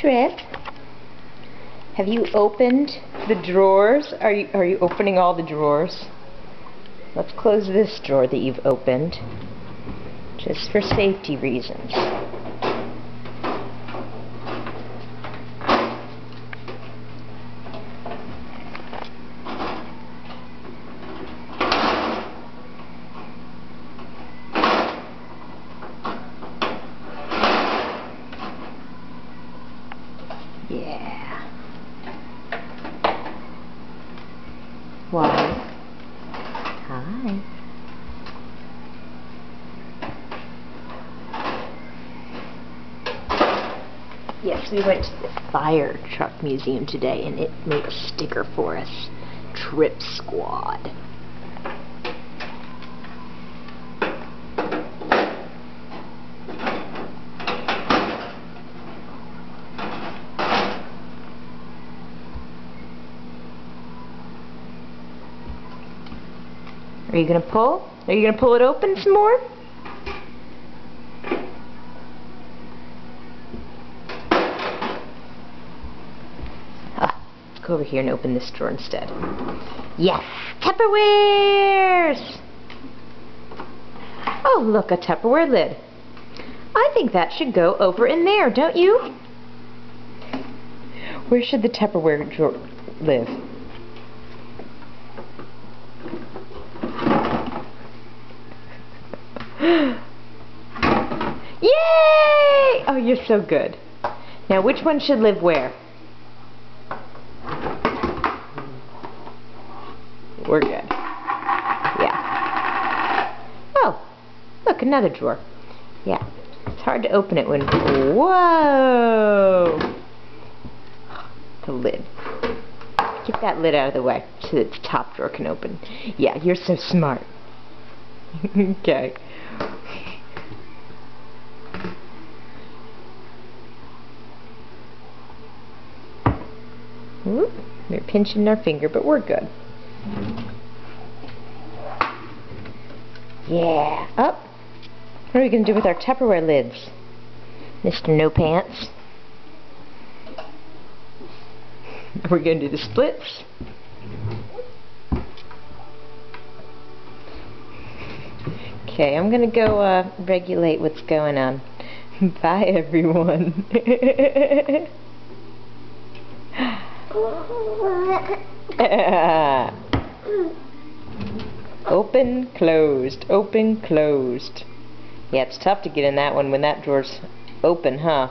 Trip. Have you opened the drawers? Are you are you opening all the drawers? Let's close this drawer that you've opened. Just for safety reasons. Yeah. Why? Hi. Yes, we went to the fire truck museum today and it made a sticker for us. Trip Squad. Are you going to pull? Are you going to pull it open some more? Ah, let's go over here and open this drawer instead. Yes! Tupperwares! Oh, look, a Tupperware lid. I think that should go over in there, don't you? Where should the Tupperware drawer live? Oh, you're so good. Now, which one should live where? We're good. Yeah. Oh, look, another drawer. Yeah. It's hard to open it when... Whoa! The lid. Get that lid out of the way so that the top drawer can open. Yeah, you're so smart. okay. Whoop. We're pinching our finger, but we're good. Yeah. Up. What are we going to do with our Tupperware lids? Mr. No Pants? We're going to do the splits? Okay, I'm going to go uh, regulate what's going on. Bye, everyone. open, closed, open, closed. Yeah, it's tough to get in that one when that drawer's open, huh?